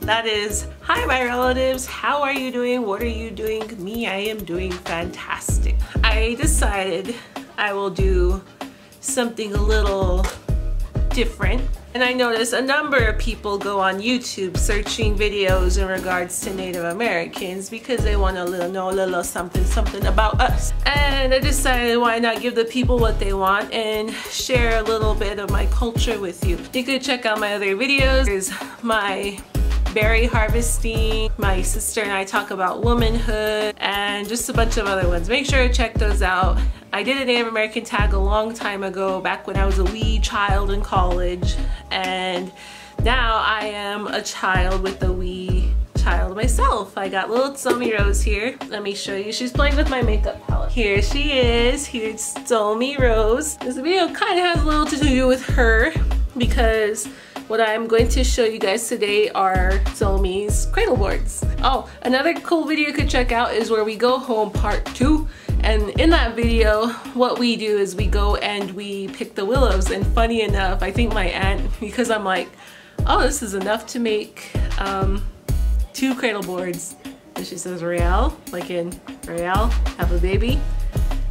That is, hi my relatives, how are you doing? What are you doing? Me, I am doing fantastic. I decided I will do something a little different and I noticed a number of people go on YouTube searching videos in regards to Native Americans because they want to know a little something something about us. And I decided why not give the people what they want and share a little bit of my culture with you. You could check out my other videos. There's my berry harvesting. My sister and I talk about womanhood and just a bunch of other ones. Make sure to check those out. I did a Native American tag a long time ago, back when I was a wee child in college. And now I am a child with a wee child myself. I got little Tsomi Rose here. Let me show you. She's playing with my makeup palette. Here she is. Here's Tsomi Rose. This video kind of has a little to do with her because what I'm going to show you guys today are Tsomi's cradle boards. Oh, another cool video you could check out is where we go home part two and in that video, what we do is we go and we pick the willows. And funny enough, I think my aunt, because I'm like, oh, this is enough to make um, two cradle boards. And she says, Real, like in Real, have a baby.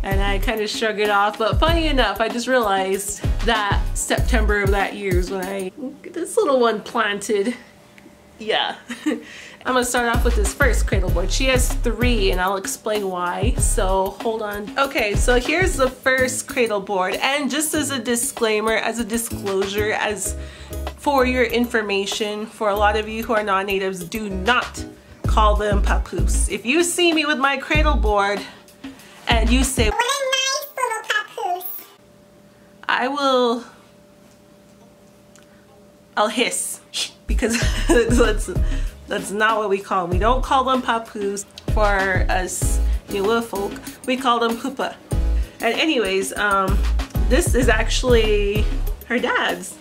And I kind of shrug it off. But funny enough, I just realized that September of that year is when I, this little one planted. Yeah. I'm gonna start off with this first cradle board. She has three and I'll explain why, so hold on. Okay, so here's the first cradle board and just as a disclaimer, as a disclosure, as for your information, for a lot of you who are non-natives, do not call them papoose. If you see me with my cradle board and you say, what a nice little papoose, I will, I'll hiss because let's that's not what we call them. We don't call them papoose for us newer folk. We call them pupa. And anyways, um, this is actually her dad's.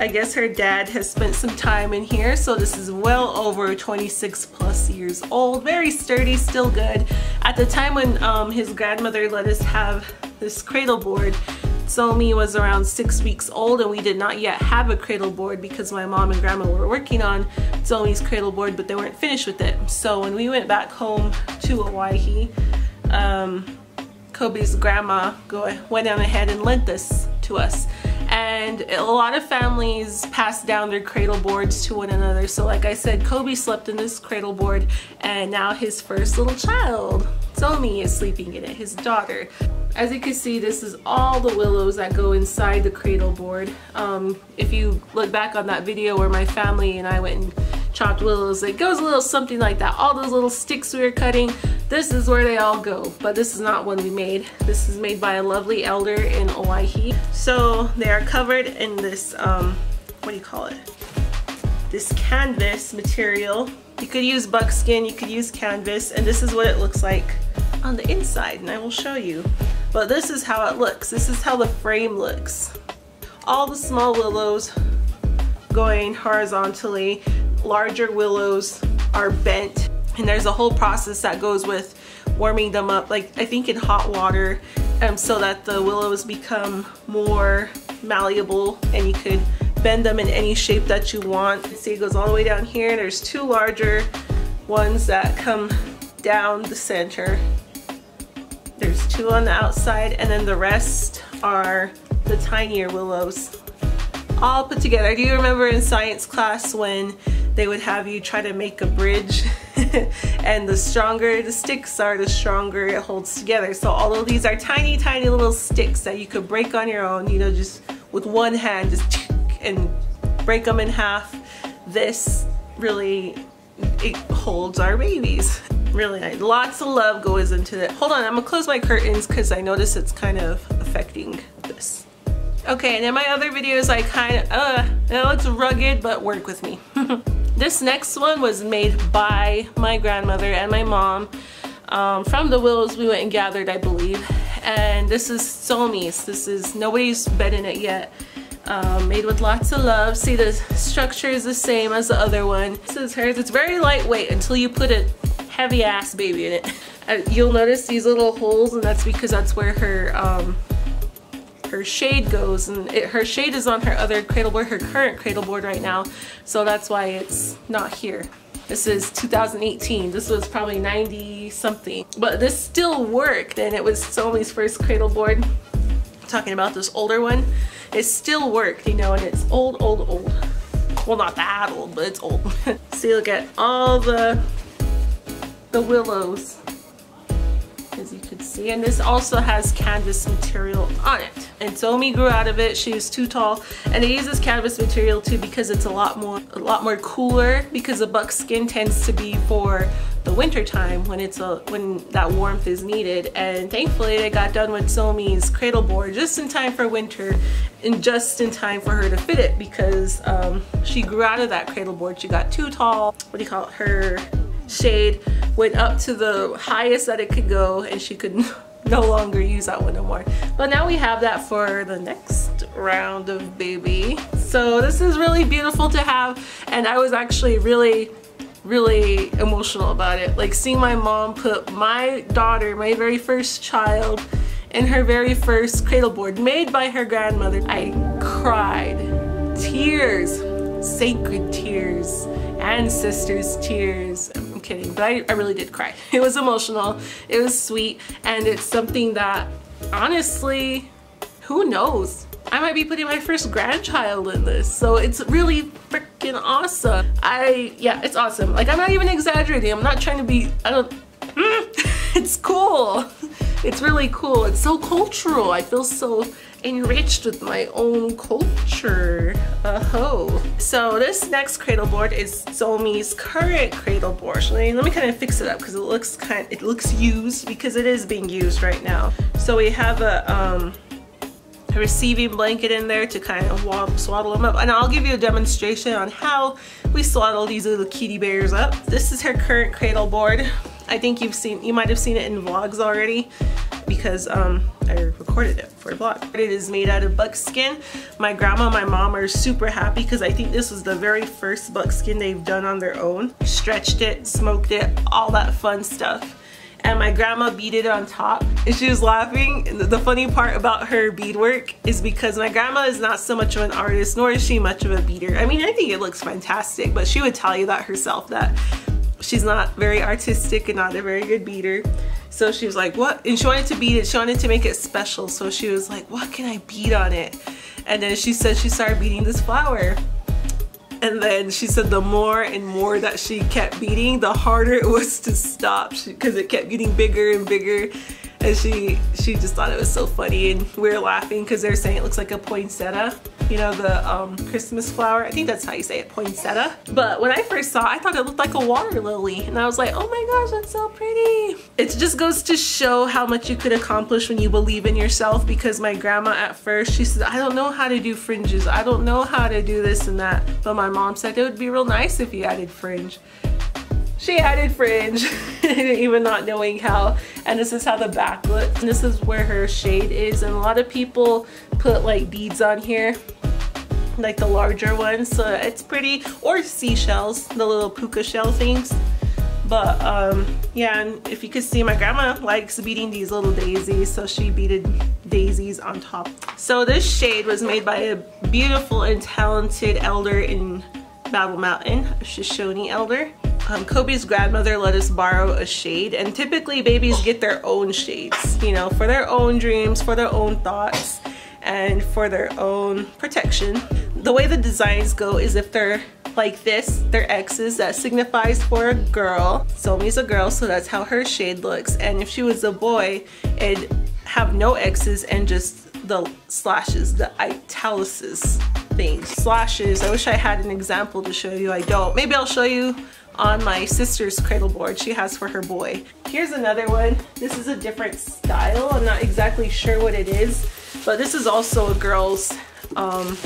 I guess her dad has spent some time in here, so this is well over 26 plus years old. Very sturdy, still good. At the time when um, his grandmother let us have this cradle board, Tsomi was around six weeks old and we did not yet have a cradle board because my mom and grandma were working on Tsomi's cradle board but they weren't finished with it. So when we went back home to Owyhee, um, Kobe's grandma went on ahead and lent this to us. And a lot of families pass down their cradle boards to one another. So like I said, Kobe slept in this cradle board and now his first little child, Tsomi, is sleeping in it, his daughter. As you can see, this is all the willows that go inside the cradle board. Um, if you look back on that video where my family and I went and chopped willows, it goes a little something like that. All those little sticks we were cutting, this is where they all go. But this is not one we made. This is made by a lovely elder in Owyhee. So they are covered in this, um, what do you call it? This canvas material. You could use buckskin, you could use canvas, and this is what it looks like on the inside, and I will show you. But this is how it looks. This is how the frame looks. All the small willows going horizontally. Larger willows are bent. And there's a whole process that goes with warming them up, like I think in hot water, um, so that the willows become more malleable and you could bend them in any shape that you want. See, it goes all the way down here. There's two larger ones that come down the center there's two on the outside and then the rest are the tinier willows all put together. Do you remember in science class when they would have you try to make a bridge and the stronger the sticks are, the stronger it holds together. So of these are tiny, tiny little sticks that you could break on your own, you know, just with one hand, just and break them in half. This really, it holds our babies really nice. Lots of love goes into it. Hold on, I'm gonna close my curtains because I notice it's kind of affecting this. Okay, and in my other videos I kind of, uh, no, it's rugged, but work with me. this next one was made by my grandmother and my mom. Um, from the willows we went and gathered, I believe. And this is Tsomi's. This is, nobody's bed in it yet. Um, made with lots of love. See the structure is the same as the other one. This is hers. It's very lightweight until you put a heavy ass baby in it. Uh, you'll notice these little holes and that's because that's where her um, her shade goes and it, her shade is on her other cradle board, her current cradle board right now. So that's why it's not here. This is 2018. This was probably 90 something. But this still worked and it was Tsomi's first cradle board. talking about this older one. It still worked, you know, and it's old, old, old. Well, not that old, but it's old. See, look at all the the willows as you can see and this also has canvas material on it. And Tsomi grew out of it. She was too tall. And it uses canvas material too because it's a lot more a lot more cooler because the buckskin tends to be for the winter time when it's a when that warmth is needed. And thankfully I got done with Tsomi's cradle board just in time for winter and just in time for her to fit it because um, she grew out of that cradle board. She got too tall. What do you call it? Her shade went up to the highest that it could go and she could no longer use that one no more. But now we have that for the next round of baby. So this is really beautiful to have and I was actually really really emotional about it. Like seeing my mom put my daughter, my very first child, in her very first cradle board made by her grandmother. I cried. Tears. Sacred tears. Ancestors tears kidding, but I, I really did cry. It was emotional, it was sweet, and it's something that honestly, who knows? I might be putting my first grandchild in this, so it's really freaking awesome. I, yeah, it's awesome. Like, I'm not even exaggerating. I'm not trying to be, I don't, it's cool. It's really cool. It's so cultural. I feel so enriched with my own culture. Uh ho. So this next cradle board is Tsomi's current cradle board. Let me, kind of fix it up because it looks kind it looks used because it is being used right now. So we have a um a receiving blanket in there to kind of swaddle them up and I'll give you a demonstration on how we swaddle these little kitty bears up. This is her current cradle board. I think you've seen, you might have seen it in vlogs already because um, I recorded it for a vlog. It is made out of buckskin. My grandma and my mom are super happy because I think this was the very first buckskin they've done on their own. Stretched it, smoked it, all that fun stuff and my grandma beaded it on top and she was laughing the funny part about her beadwork is because my grandma is not so much of an artist nor is she much of a beader I mean I think it looks fantastic but she would tell you that herself that she's not very artistic and not a very good beader. So she was like, what? And she wanted to beat it. She wanted to make it special. So she was like, what can I beat on it? And then she said she started beating this flower. And then she said the more and more that she kept beating, the harder it was to stop because it kept getting bigger and bigger and she she just thought it was so funny and we were laughing because they're saying it looks like a poinsettia you know the um, Christmas flower. I think that's how you say it poinsettia. But when I first saw it I thought it looked like a water lily. And I was like oh my gosh that's so pretty. It just goes to show how much you could accomplish when you believe in yourself. Because my grandma at first she said I don't know how to do fringes. I don't know how to do this and that. But my mom said it would be real nice if you added fringe. She added fringe even not knowing how. And this is how the back looks. And this is where her shade is. And a lot of people put like beads on here like the larger ones so it's pretty or seashells the little puka shell things. But um yeah and if you could see my grandma likes beating these little daisies so she beaded daisies on top. So this shade was made by a beautiful and talented elder in Battle Mountain, a Shoshone elder. Um, Kobe's grandmother let us borrow a shade and typically babies get their own shades, you know, for their own dreams, for their own thoughts, and for their own protection. The way the designs go is if they're like this, they're X's, that signifies for a girl. Tsomi's a girl, so that's how her shade looks. And if she was a boy, it'd have no X's and just the slashes, the italics thing. Slashes, I wish I had an example to show you, I don't. Maybe I'll show you on my sister's cradle board she has for her boy. Here's another one. This is a different style. I'm not exactly sure what it is, but this is also a girl's um,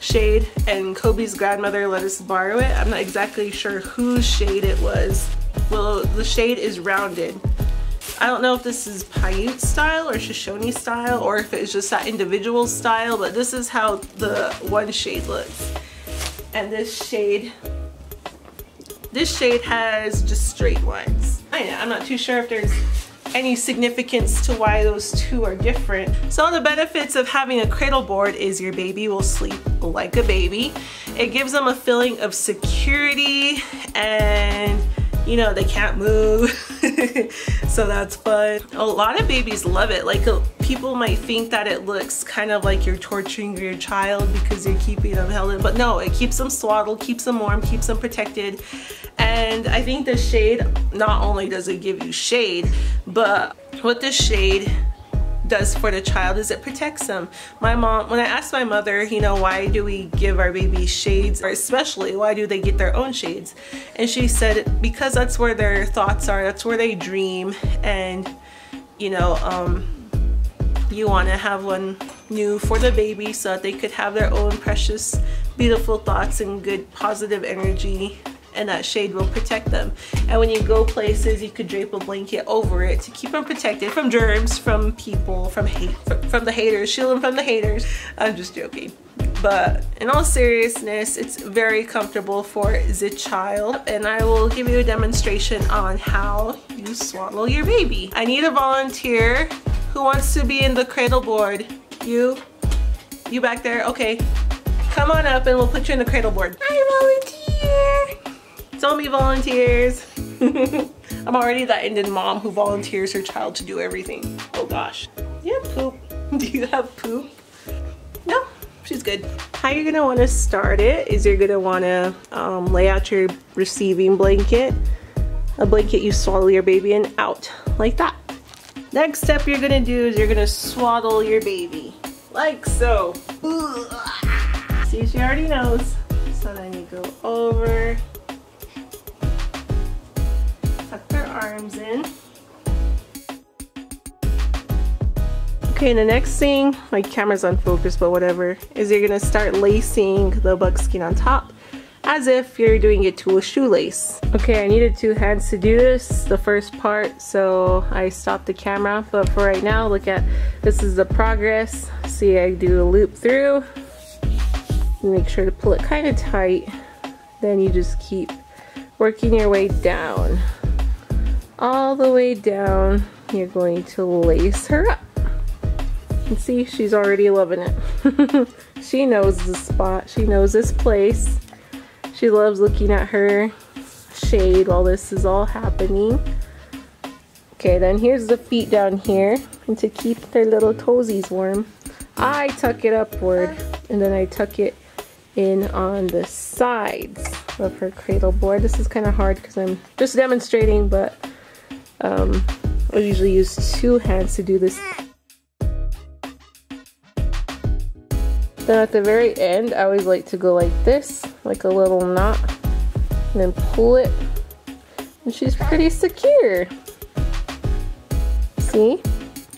shade and Kobe's grandmother let us borrow it. I'm not exactly sure whose shade it was. Well, the shade is rounded. I don't know if this is Paiute style or Shoshone style or if it's just that individual style, but this is how the one shade looks. And this shade this shade has just straight lines. I know, I'm not too sure if there's any significance to why those two are different. So the benefits of having a cradle board is your baby will sleep like a baby. It gives them a feeling of security and you know, they can't move. so that's fun. A lot of babies love it. Like uh, people might think that it looks kind of like you're torturing your child because you're keeping them held in, but no, it keeps them swaddled, keeps them warm, keeps them protected. And I think the shade, not only does it give you shade, but what the shade, does for the child is it protects them. My mom, when I asked my mother, you know, why do we give our babies shades, or especially why do they get their own shades? And she said, because that's where their thoughts are, that's where they dream, and you know, um, you want to have one new for the baby so that they could have their own precious, beautiful thoughts and good positive energy and that shade will protect them. And when you go places, you could drape a blanket over it to keep them protected from germs, from people, from hate, from the haters, shield them from the haters. I'm just joking. But in all seriousness, it's very comfortable for the child. And I will give you a demonstration on how you swaddle your baby. I need a volunteer who wants to be in the cradle board. You? You back there? Okay. Come on up and we'll put you in the cradle board. I volunteer. So many volunteers. I'm already that Indian mom who volunteers her child to do everything. Oh gosh. Have poop? Do you have poop? No, she's good. How you're gonna wanna start it is you're gonna wanna um, lay out your receiving blanket, a blanket you swaddle your baby in out, like that. Next step you're gonna do is you're gonna swaddle your baby, like so. See, she already knows. So then you go over, Okay, the next thing, my camera's unfocused, but whatever, is you're gonna start lacing the buckskin on top as if you're doing it to a shoelace. Okay, I needed two hands to do this, the first part, so I stopped the camera. But for right now, look at, this is the progress. See, I do a loop through. Make sure to pull it kind of tight. Then you just keep working your way down all the way down, you're going to lace her up. See, she's already loving it. she knows the spot. She knows this place. She loves looking at her shade while this is all happening. Okay, then here's the feet down here. And to keep their little toesies warm, I tuck it upward. And then I tuck it in on the sides of her cradle board. This is kind of hard because I'm just demonstrating, but um, I usually use two hands to do this. Then at the very end, I always like to go like this, like a little knot, and then pull it. And she's pretty secure. See?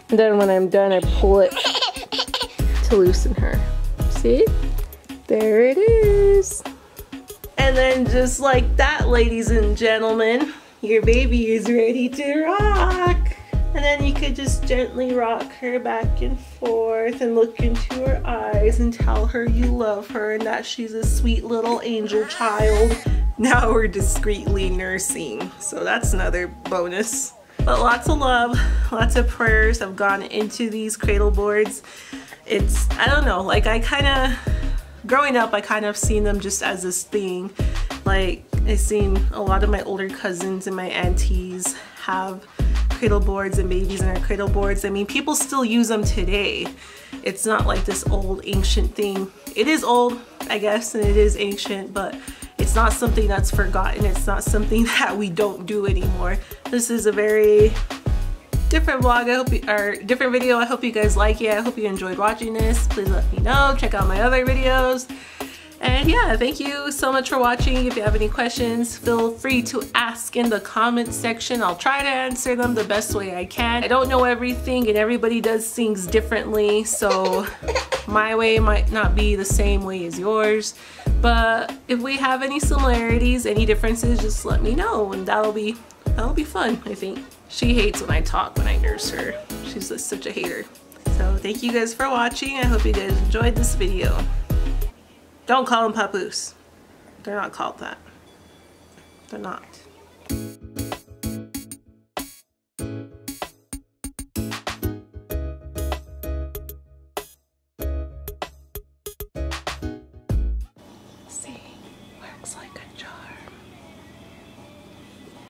And then when I'm done, I pull it to loosen her. See? There it is. And then just like that, ladies and gentlemen, your baby is ready to rock. And then you could just gently rock her back and forth and look into her eyes and tell her you love her and that she's a sweet little angel child. Now we're discreetly nursing, so that's another bonus. But lots of love, lots of prayers have gone into these cradle boards. It's, I don't know, like I kind of, growing up, I kind of seen them just as this thing. Like I've seen a lot of my older cousins and my aunties have cradle boards and babies in their cradle boards. I mean, people still use them today. It's not like this old ancient thing. It is old, I guess, and it is ancient, but it's not something that's forgotten. It's not something that we don't do anymore. This is a very different vlog, I hope you, or different video. I hope you guys like it. I hope you enjoyed watching this. Please let me know. Check out my other videos. And yeah, thank you so much for watching. If you have any questions, feel free to ask in the comments section. I'll try to answer them the best way I can. I don't know everything and everybody does things differently, so my way might not be the same way as yours. But if we have any similarities, any differences, just let me know and that'll be that'll be fun, I think. She hates when I talk when I nurse her. She's just such a hater. So thank you guys for watching. I hope you guys enjoyed this video. Don't call them papoose. They're not called that. They're not.